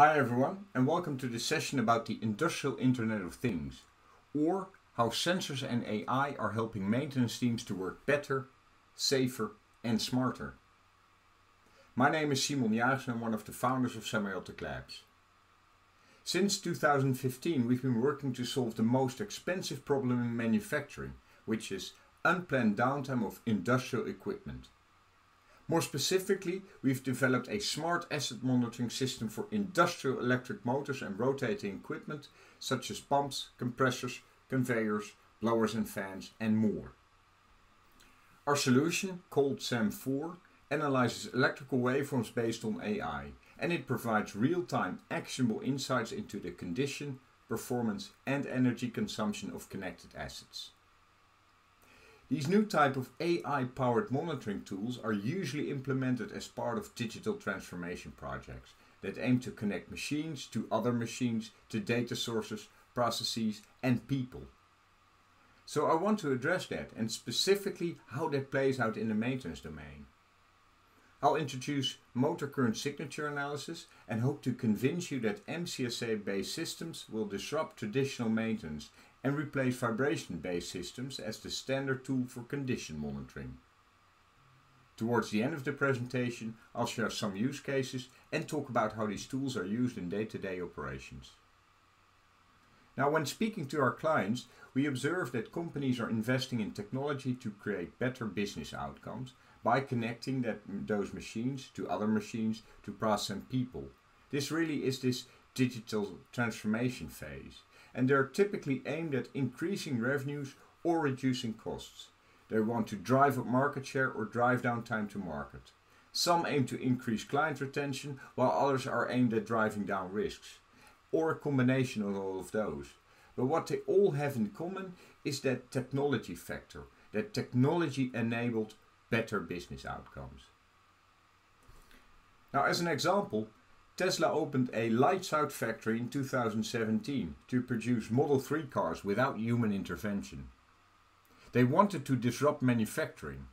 Hi everyone and welcome to this session about the Industrial Internet of Things or how sensors and AI are helping maintenance teams to work better, safer and smarter. My name is Simon Jagers and I'm one of the founders of Semiotic Labs. Since 2015 we've been working to solve the most expensive problem in manufacturing, which is unplanned downtime of industrial equipment. More specifically, we've developed a smart asset monitoring system for industrial electric motors and rotating equipment such as pumps, compressors, conveyors, blowers and fans and more. Our solution, called SAM4, analyzes electrical waveforms based on AI and it provides real-time actionable insights into the condition, performance and energy consumption of connected assets. These new type of AI-powered monitoring tools are usually implemented as part of digital transformation projects that aim to connect machines to other machines, to data sources, processes and people. So I want to address that and specifically how that plays out in the maintenance domain. I'll introduce motor current signature analysis and hope to convince you that MCSA based systems will disrupt traditional maintenance and replace vibration-based systems as the standard tool for condition monitoring. Towards the end of the presentation I'll share some use cases and talk about how these tools are used in day-to-day -day operations. Now when speaking to our clients we observe that companies are investing in technology to create better business outcomes by connecting that, those machines to other machines to process and people. This really is this digital transformation phase and they're typically aimed at increasing revenues or reducing costs. They want to drive up market share or drive down time to market. Some aim to increase client retention while others are aimed at driving down risks. Or a combination of all of those. But what they all have in common is that technology factor, that technology enabled better business outcomes. Now as an example, Tesla opened a lights out factory in 2017 to produce Model 3 cars without human intervention. They wanted to disrupt manufacturing.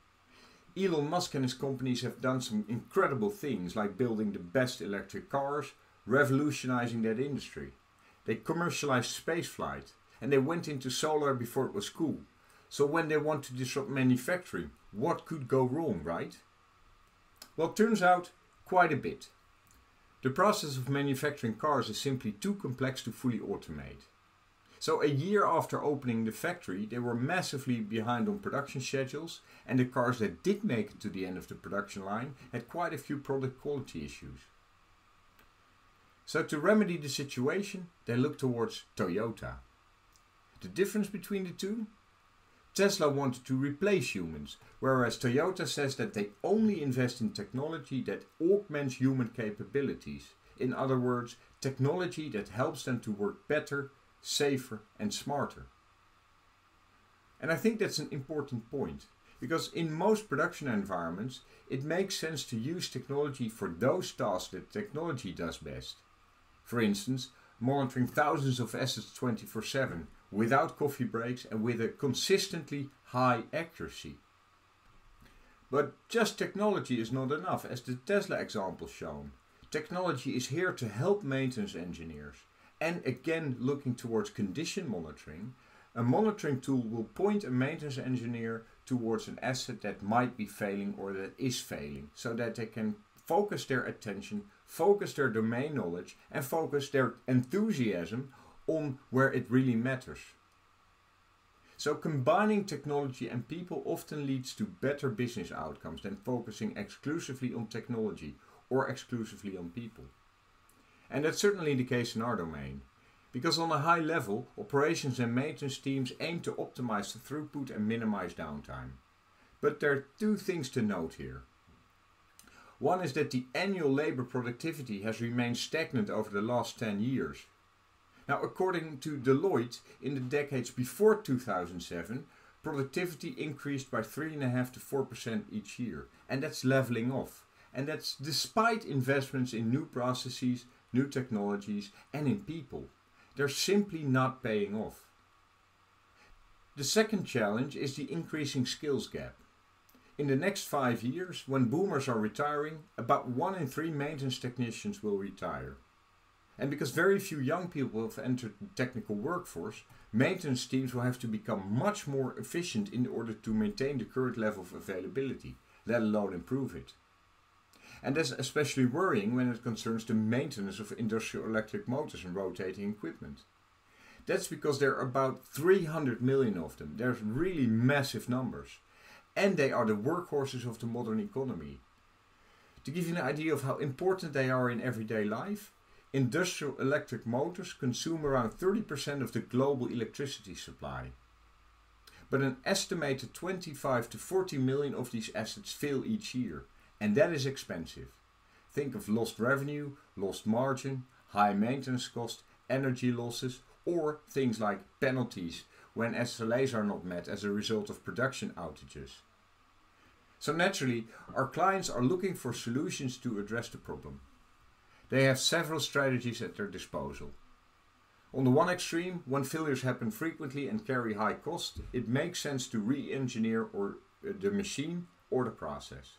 Elon Musk and his companies have done some incredible things like building the best electric cars, revolutionizing that industry. They commercialized spaceflight and they went into solar before it was cool. So when they want to disrupt manufacturing, what could go wrong, right? Well, turns out quite a bit. The process of manufacturing cars is simply too complex to fully automate. So a year after opening the factory they were massively behind on production schedules and the cars that did make it to the end of the production line had quite a few product quality issues. So to remedy the situation they looked towards Toyota. The difference between the two? Tesla wanted to replace humans, whereas Toyota says that they only invest in technology that augments human capabilities. In other words, technology that helps them to work better, safer and smarter. And I think that's an important point, because in most production environments it makes sense to use technology for those tasks that technology does best. For instance, monitoring thousands of assets 24 7 without coffee breaks and with a consistently high accuracy. But just technology is not enough as the Tesla example shown. Technology is here to help maintenance engineers. And again looking towards condition monitoring, a monitoring tool will point a maintenance engineer towards an asset that might be failing or that is failing so that they can focus their attention, focus their domain knowledge and focus their enthusiasm on where it really matters. So combining technology and people often leads to better business outcomes than focusing exclusively on technology or exclusively on people. And that's certainly the case in our domain. Because on a high level, operations and maintenance teams aim to optimize the throughput and minimize downtime. But there are two things to note here. One is that the annual labor productivity has remained stagnant over the last 10 years now according to Deloitte, in the decades before 2007, productivity increased by 3.5 to 4% each year. And that's leveling off. And that's despite investments in new processes, new technologies and in people. They're simply not paying off. The second challenge is the increasing skills gap. In the next five years, when boomers are retiring, about one in three maintenance technicians will retire. And because very few young people have entered the technical workforce, maintenance teams will have to become much more efficient in order to maintain the current level of availability, let alone improve it. And that's especially worrying when it concerns the maintenance of industrial electric motors and rotating equipment. That's because there are about 300 million of them. There's really massive numbers. And they are the workhorses of the modern economy. To give you an idea of how important they are in everyday life, industrial electric motors consume around 30% of the global electricity supply. But an estimated 25 to 40 million of these assets fail each year, and that is expensive. Think of lost revenue, lost margin, high maintenance cost, energy losses, or things like penalties when SLAs are not met as a result of production outages. So naturally, our clients are looking for solutions to address the problem. They have several strategies at their disposal. On the one extreme, when failures happen frequently and carry high cost, it makes sense to re-engineer or uh, the machine or the process.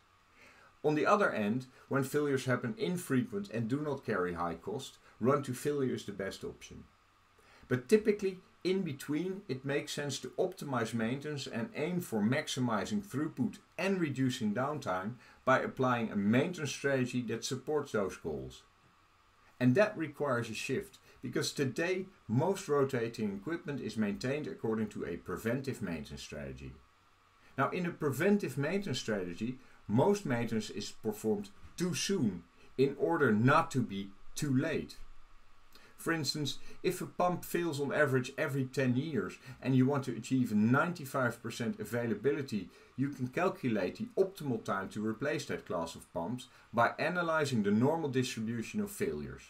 On the other end, when failures happen infrequent and do not carry high cost, run to failure is the best option. But typically, in between, it makes sense to optimize maintenance and aim for maximizing throughput and reducing downtime by applying a maintenance strategy that supports those goals. And that requires a shift because today most rotating equipment is maintained according to a preventive maintenance strategy. Now, in a preventive maintenance strategy, most maintenance is performed too soon in order not to be too late. For instance, if a pump fails on average every 10 years and you want to achieve 95% availability, you can calculate the optimal time to replace that class of pumps by analyzing the normal distribution of failures.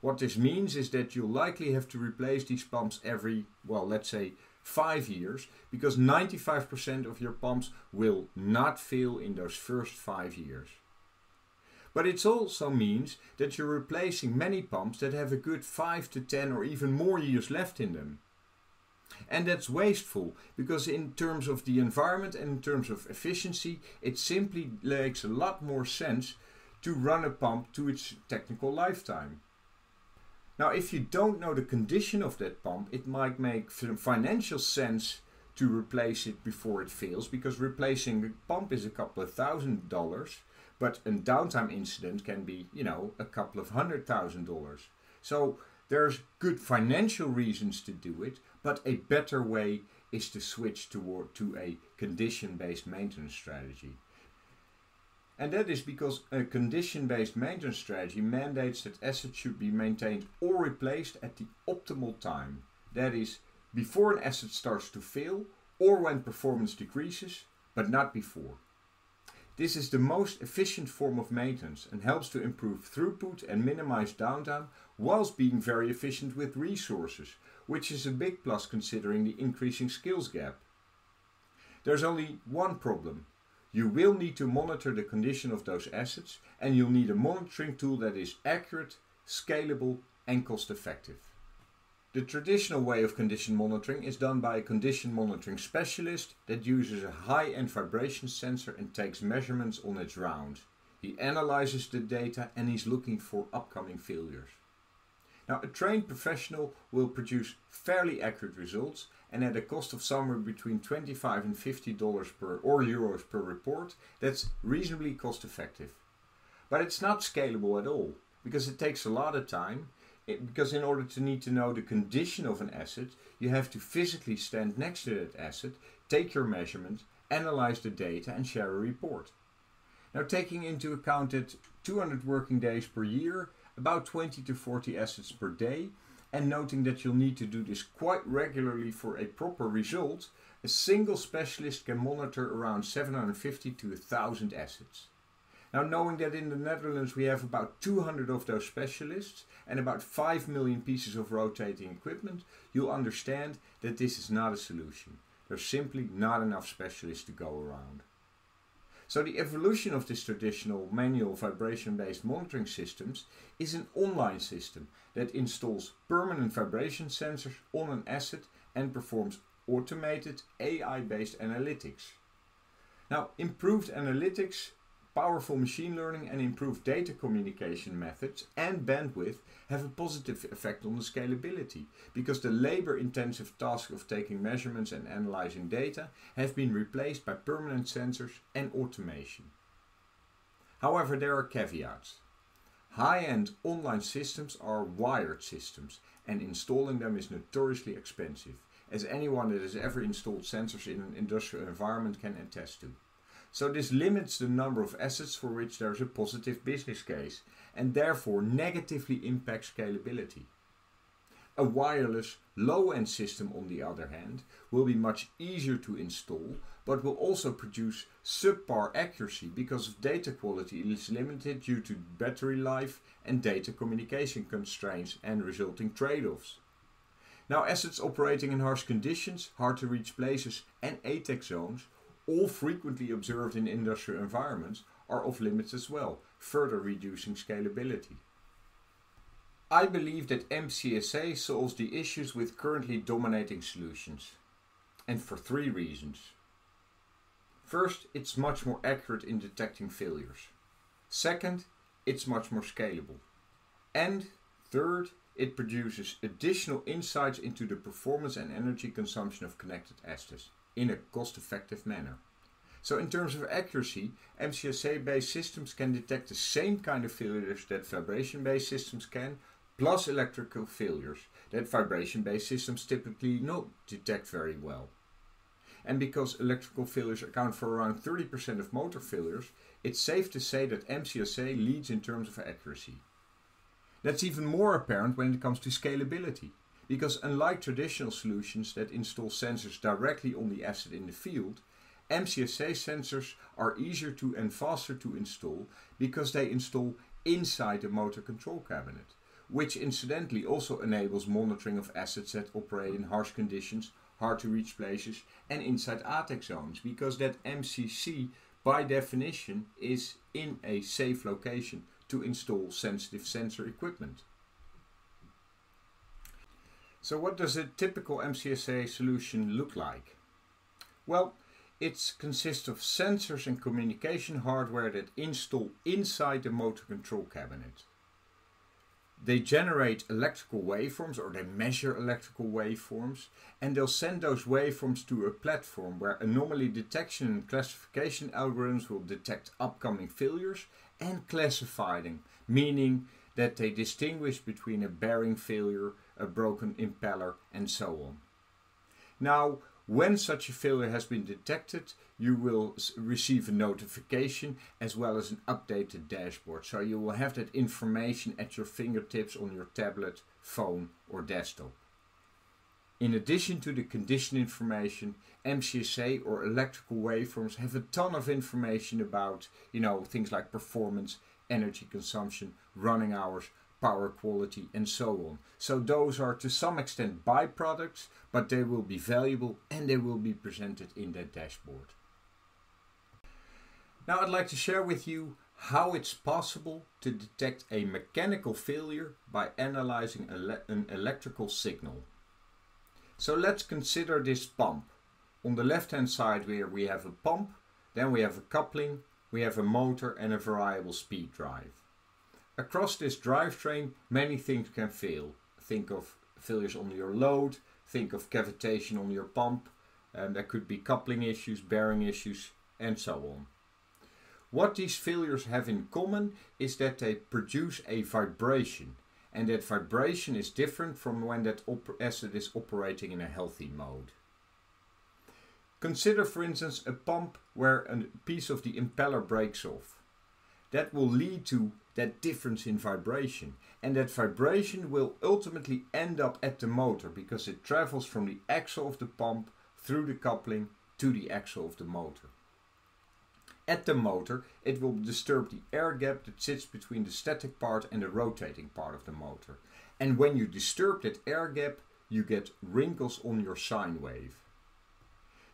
What this means is that you'll likely have to replace these pumps every, well, let's say 5 years, because 95% of your pumps will not fail in those first 5 years. But it also means that you're replacing many pumps that have a good 5 to 10 or even more years left in them. And that's wasteful because, in terms of the environment and in terms of efficiency, it simply makes a lot more sense to run a pump to its technical lifetime. Now, if you don't know the condition of that pump, it might make financial sense to replace it before it fails because replacing a pump is a couple of thousand dollars but a downtime incident can be, you know, a couple of hundred thousand dollars. So there's good financial reasons to do it, but a better way is to switch toward to a condition-based maintenance strategy. And that is because a condition-based maintenance strategy mandates that assets should be maintained or replaced at the optimal time. That is, before an asset starts to fail or when performance decreases, but not before. This is the most efficient form of maintenance and helps to improve throughput and minimize downtime whilst being very efficient with resources, which is a big plus considering the increasing skills gap. There's only one problem. You will need to monitor the condition of those assets and you'll need a monitoring tool that is accurate, scalable and cost effective. The traditional way of condition monitoring is done by a condition monitoring specialist that uses a high-end vibration sensor and takes measurements on its round. He analyzes the data and he's looking for upcoming failures. Now a trained professional will produce fairly accurate results and at a cost of somewhere between 25 and 50 dollars per or euros per report, that's reasonably cost effective. But it's not scalable at all because it takes a lot of time because in order to need to know the condition of an asset, you have to physically stand next to that asset, take your measurement, analyze the data and share a report. Now taking into account that 200 working days per year, about 20 to 40 assets per day, and noting that you'll need to do this quite regularly for a proper result, a single specialist can monitor around 750 to 1000 assets. Now, knowing that in the Netherlands we have about 200 of those specialists and about 5 million pieces of rotating equipment, you'll understand that this is not a solution. There's simply not enough specialists to go around. So the evolution of this traditional manual vibration-based monitoring systems is an online system that installs permanent vibration sensors on an asset and performs automated AI-based analytics. Now improved analytics powerful machine learning and improved data communication methods and bandwidth have a positive effect on the scalability because the labor intensive task of taking measurements and analyzing data have been replaced by permanent sensors and automation. However, there are caveats. High end online systems are wired systems and installing them is notoriously expensive, as anyone that has ever installed sensors in an industrial environment can attest to. So this limits the number of assets for which there is a positive business case and therefore negatively impacts scalability. A wireless low-end system on the other hand will be much easier to install but will also produce subpar accuracy because of data quality is limited due to battery life and data communication constraints and resulting trade-offs. Now assets operating in harsh conditions, hard to reach places and ATEX zones all frequently observed in industrial environments, are off limits as well, further reducing scalability. I believe that MCSA solves the issues with currently dominating solutions, and for three reasons. First, it's much more accurate in detecting failures. Second, it's much more scalable. And third, it produces additional insights into the performance and energy consumption of connected assets in a cost-effective manner. So in terms of accuracy, MCSA-based systems can detect the same kind of failures that vibration-based systems can, plus electrical failures that vibration-based systems typically not detect very well. And because electrical failures account for around 30% of motor failures, it's safe to say that MCSA leads in terms of accuracy. That's even more apparent when it comes to scalability. Because unlike traditional solutions that install sensors directly on the asset in the field, MCSA sensors are easier to and faster to install because they install inside the motor control cabinet, which incidentally also enables monitoring of assets that operate in harsh conditions, hard to reach places and inside ATEX zones because that MCC by definition is in a safe location to install sensitive sensor equipment. So what does a typical MCSA solution look like? Well, it consists of sensors and communication hardware that install inside the motor control cabinet. They generate electrical waveforms or they measure electrical waveforms and they'll send those waveforms to a platform where anomaly detection and classification algorithms will detect upcoming failures and classify them, meaning that they distinguish between a bearing failure a broken impeller and so on. Now, when such a failure has been detected, you will receive a notification as well as an updated dashboard. So you will have that information at your fingertips on your tablet, phone or desktop. In addition to the condition information, MCSA or electrical waveforms have a ton of information about, you know, things like performance, energy consumption, running hours, power quality and so on. So those are to some extent byproducts, but they will be valuable and they will be presented in that dashboard. Now I'd like to share with you how it's possible to detect a mechanical failure by analyzing ele an electrical signal. So let's consider this pump. On the left hand side here we have a pump, then we have a coupling, we have a motor and a variable speed drive. Across this drivetrain, many things can fail. Think of failures on your load, think of cavitation on your pump, and there could be coupling issues, bearing issues, and so on. What these failures have in common is that they produce a vibration, and that vibration is different from when that asset is operating in a healthy mode. Consider for instance a pump where a piece of the impeller breaks off. That will lead to that difference in vibration. And that vibration will ultimately end up at the motor because it travels from the axle of the pump through the coupling to the axle of the motor. At the motor, it will disturb the air gap that sits between the static part and the rotating part of the motor. And when you disturb that air gap, you get wrinkles on your sine wave.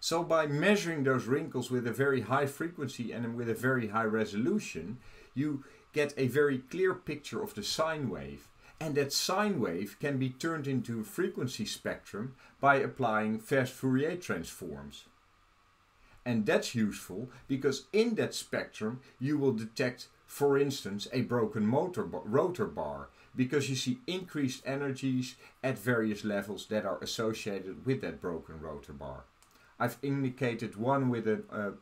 So by measuring those wrinkles with a very high frequency and with a very high resolution, you get a very clear picture of the sine wave. And that sine wave can be turned into a frequency spectrum by applying fast Fourier transforms. And that's useful because in that spectrum you will detect, for instance, a broken motor rotor bar because you see increased energies at various levels that are associated with that broken rotor bar. I've indicated one with a, a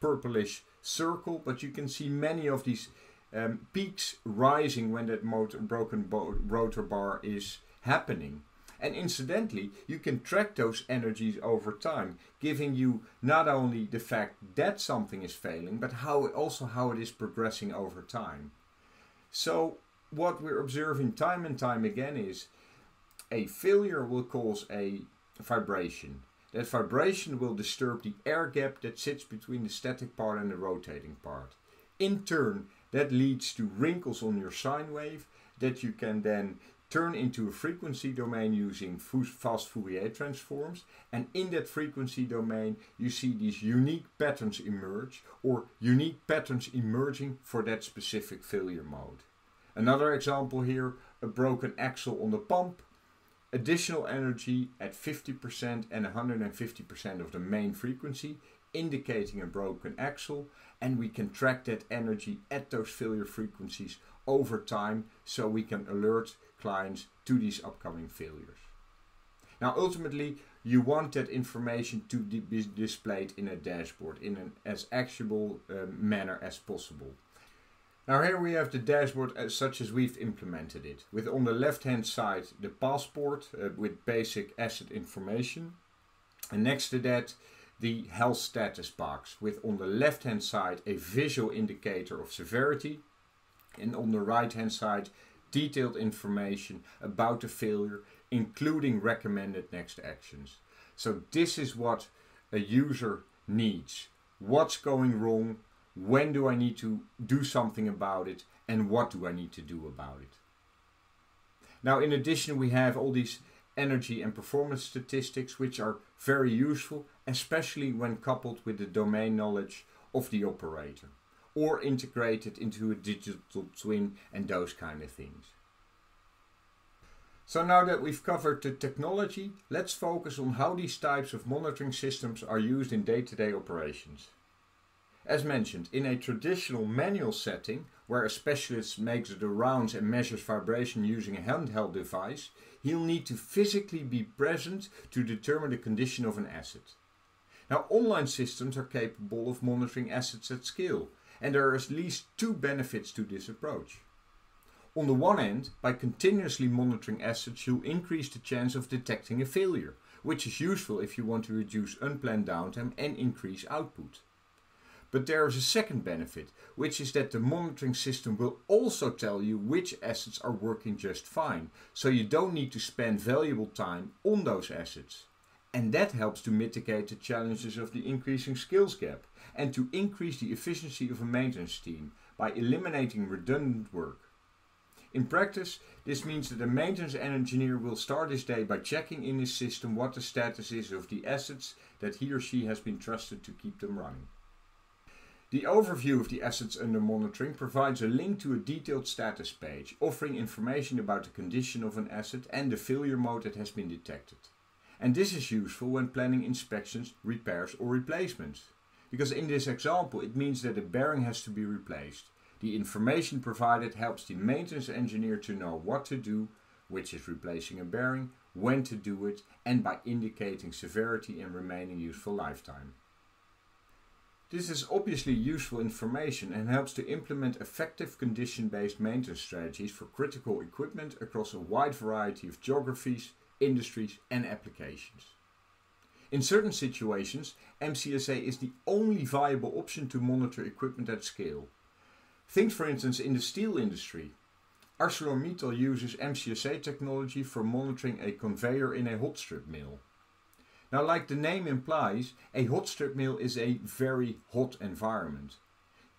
purplish circle, but you can see many of these um, peaks rising when that motor, broken rotor bar is happening. And incidentally, you can track those energies over time, giving you not only the fact that something is failing, but how also how it is progressing over time. So what we're observing time and time again is a failure will cause a vibration. That vibration will disturb the air gap that sits between the static part and the rotating part. In turn, that leads to wrinkles on your sine wave that you can then turn into a frequency domain using fast Fourier transforms. And in that frequency domain, you see these unique patterns emerge or unique patterns emerging for that specific failure mode. Another example here, a broken axle on the pump, additional energy at 50% and 150% of the main frequency, indicating a broken axle, and we can track that energy at those failure frequencies over time so we can alert clients to these upcoming failures. Now ultimately you want that information to be displayed in a dashboard in an as actionable um, manner as possible. Now here we have the dashboard as such as we've implemented it, with on the left hand side the passport uh, with basic asset information, and next to that the health status box, with on the left hand side a visual indicator of severity, and on the right hand side detailed information about the failure, including recommended next actions. So this is what a user needs. What's going wrong? when do I need to do something about it, and what do I need to do about it. Now, in addition, we have all these energy and performance statistics, which are very useful, especially when coupled with the domain knowledge of the operator or integrated into a digital twin and those kind of things. So now that we've covered the technology, let's focus on how these types of monitoring systems are used in day-to-day -day operations. As mentioned, in a traditional manual setting, where a specialist makes the rounds and measures vibration using a handheld device, he'll need to physically be present to determine the condition of an asset. Now, online systems are capable of monitoring assets at scale, and there are at least two benefits to this approach. On the one hand, by continuously monitoring assets, you'll increase the chance of detecting a failure, which is useful if you want to reduce unplanned downtime and increase output. But there is a second benefit, which is that the monitoring system will also tell you which assets are working just fine, so you don't need to spend valuable time on those assets. And that helps to mitigate the challenges of the increasing skills gap and to increase the efficiency of a maintenance team by eliminating redundant work. In practice, this means that a maintenance engineer will start his day by checking in his system what the status is of the assets that he or she has been trusted to keep them running. The overview of the assets under monitoring provides a link to a detailed status page, offering information about the condition of an asset and the failure mode that has been detected. And this is useful when planning inspections, repairs or replacements. Because in this example it means that a bearing has to be replaced. The information provided helps the maintenance engineer to know what to do, which is replacing a bearing, when to do it, and by indicating severity and remaining useful lifetime. This is obviously useful information and helps to implement effective condition-based maintenance strategies for critical equipment across a wide variety of geographies, industries and applications. In certain situations, MCSA is the only viable option to monitor equipment at scale. Think for instance in the steel industry. ArcelorMittal uses MCSA technology for monitoring a conveyor in a hot strip mill. Now, like the name implies, a hot strip mill is a very hot environment.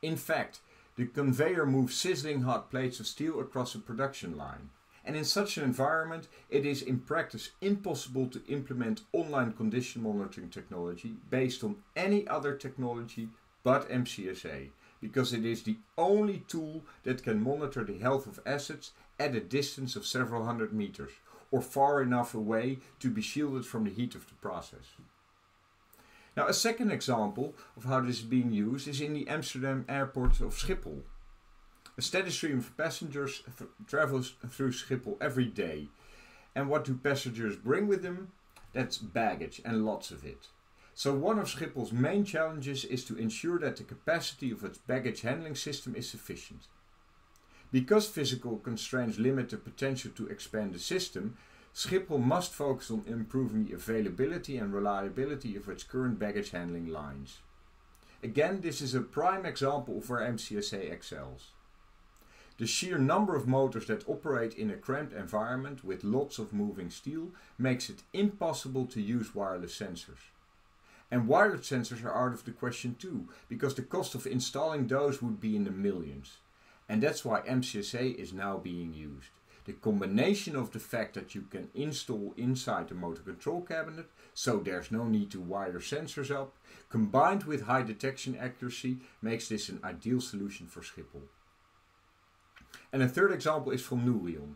In fact, the conveyor moves sizzling hot plates of steel across a production line. And in such an environment, it is in practice impossible to implement online condition monitoring technology based on any other technology but MCSA, because it is the only tool that can monitor the health of assets at a distance of several hundred meters, or far enough away to be shielded from the heat of the process. Now, a second example of how this is being used is in the Amsterdam airport of Schiphol. A steady stream of passengers th travels through Schiphol every day. And what do passengers bring with them? That's baggage and lots of it. So one of Schiphol's main challenges is to ensure that the capacity of its baggage handling system is sufficient. Because physical constraints limit the potential to expand the system, Schiphol must focus on improving the availability and reliability of its current baggage handling lines. Again, this is a prime example of where MCSA excels. The sheer number of motors that operate in a cramped environment with lots of moving steel makes it impossible to use wireless sensors. And wireless sensors are out of the question too, because the cost of installing those would be in the millions. And that's why MCSA is now being used. The combination of the fact that you can install inside the motor control cabinet, so there's no need to wire sensors up, combined with high detection accuracy, makes this an ideal solution for Schiphol. And a third example is from Nouryon.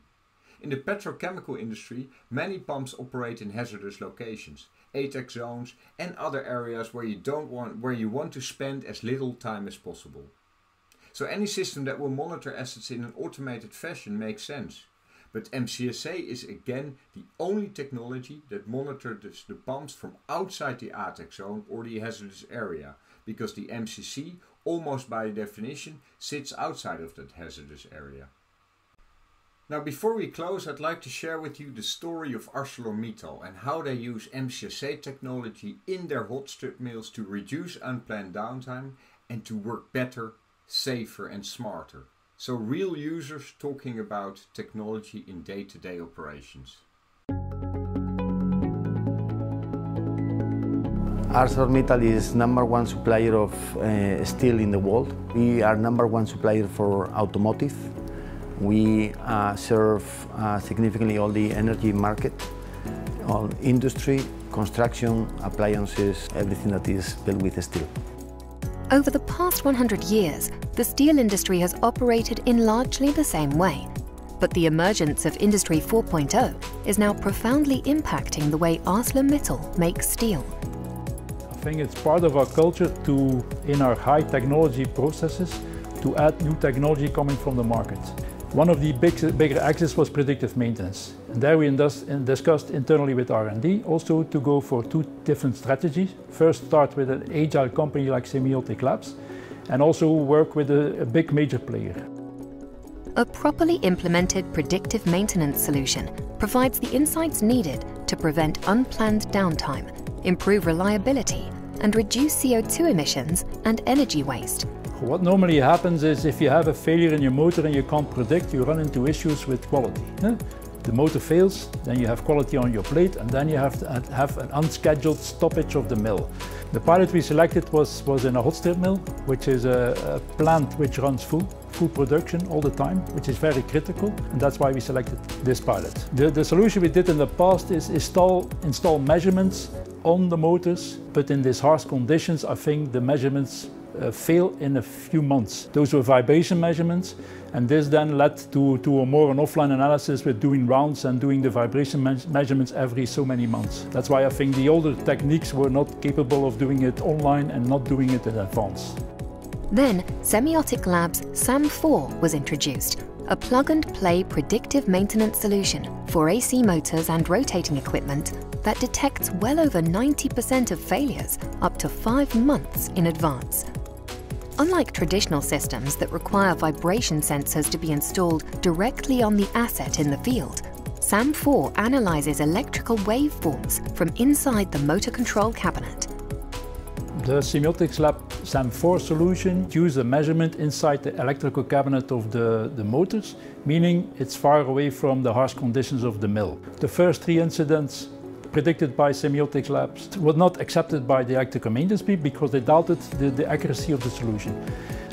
In the petrochemical industry, many pumps operate in hazardous locations, ATEX zones and other areas where you don't want where you want to spend as little time as possible. So any system that will monitor assets in an automated fashion makes sense. But MCSA is again the only technology that monitors the pumps from outside the ATEX zone or the hazardous area, because the MCC, almost by definition, sits outside of that hazardous area. Now before we close, I'd like to share with you the story of ArcelorMittal and how they use MCSA technology in their hot strip mills to reduce unplanned downtime and to work better, safer and smarter. So real users talking about technology in day-to-day -day operations. ArcelorMittal is number one supplier of uh, steel in the world. We are number one supplier for automotive. We uh, serve uh, significantly all the energy market, all industry, construction, appliances, everything that is built with steel. Over the past 100 years, the steel industry has operated in largely the same way. But the emergence of Industry 4.0 is now profoundly impacting the way ArcelorMittal makes steel. I think it's part of our culture to, in our high technology processes, to add new technology coming from the market. One of the big, bigger axes was predictive maintenance. And there we discussed internally with R&D also to go for two different strategies. First start with an agile company like Semiotic Labs and also work with a, a big major player. A properly implemented predictive maintenance solution provides the insights needed to prevent unplanned downtime, improve reliability and reduce CO2 emissions and energy waste what normally happens is if you have a failure in your motor and you can't predict, you run into issues with quality. The motor fails, then you have quality on your plate, and then you have to have an unscheduled stoppage of the mill. The pilot we selected was, was in a hot strip mill, which is a, a plant which runs full, full production all the time, which is very critical, and that's why we selected this pilot. The, the solution we did in the past is install, install measurements on the motors, but in these harsh conditions, I think the measurements Uh, fail in a few months. Those were vibration measurements and this then led to, to a more an offline analysis with doing rounds and doing the vibration me measurements every so many months. That's why I think the older techniques were not capable of doing it online and not doing it in advance. Then Semiotic Labs SAM4 was introduced, a plug-and-play predictive maintenance solution for AC motors and rotating equipment that detects well over 90% of failures up to five months in advance. Unlike traditional systems that require vibration sensors to be installed directly on the asset in the field, SAM4 analyzes electrical waveforms from inside the motor control cabinet. The Semiotics Lab SAM4 solution uses a measurement inside the electrical cabinet of the, the motors, meaning it's far away from the harsh conditions of the mill. The first three incidents predicted by Semiotics Labs was not accepted by the electrical people because they doubted the, the accuracy of the solution.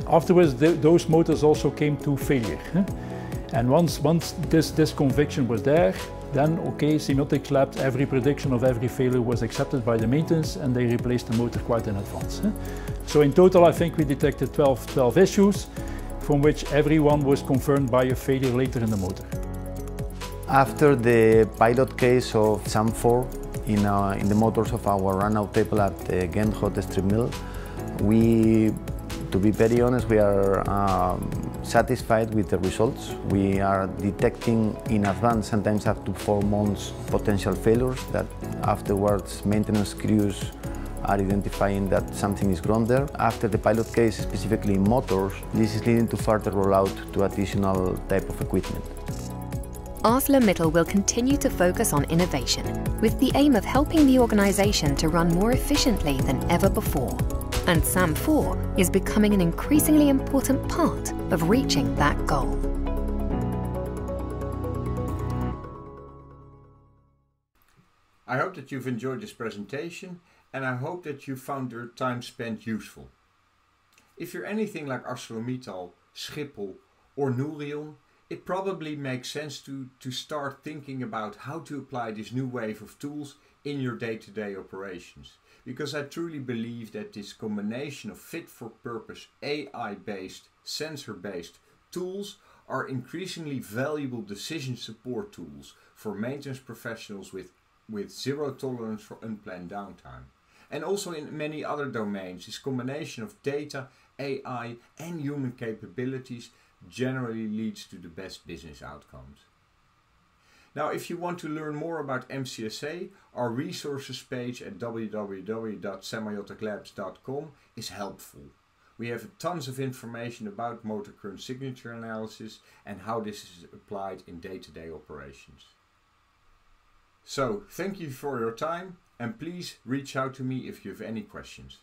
Afterwards, the, those motors also came to failure. And once, once this, this conviction was there, then okay, Semiotics Labs, every prediction of every failure was accepted by the maintenance and they replaced the motor quite in advance. So in total, I think we detected 12, 12 issues, from which every one was confirmed by a failure later in the motor. After the pilot case of SAM4 in, uh, in the motors of our run-out table at the Ghent hot strip mill. We, to be very honest, we are um, satisfied with the results. We are detecting in advance, sometimes up to four months, potential failures that afterwards maintenance crews are identifying that something is wrong there. After the pilot case, specifically in motors, this is leading to further rollout to additional type of equipment. ArcelorMittal will continue to focus on innovation with the aim of helping the organisation to run more efficiently than ever before. And SAM4 is becoming an increasingly important part of reaching that goal. I hope that you've enjoyed this presentation and I hope that you found your time spent useful. If you're anything like ArcelorMittal, Schiphol or Nouryon, it probably makes sense to, to start thinking about how to apply this new wave of tools in your day-to-day operations. Because I truly believe that this combination of fit-for-purpose AI-based, sensor-based tools are increasingly valuable decision support tools for maintenance professionals with, with zero tolerance for unplanned downtime. And also in many other domains, this combination of data, AI and human capabilities generally leads to the best business outcomes. Now, if you want to learn more about MCSA, our resources page at www.semioticlabs.com is helpful. We have tons of information about motor current signature analysis and how this is applied in day-to-day -day operations. So, thank you for your time and please reach out to me if you have any questions.